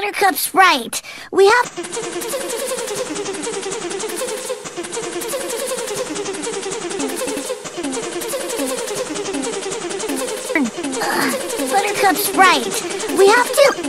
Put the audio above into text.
Buttercup Sprite. We have. Buttercup Sprite. We have to.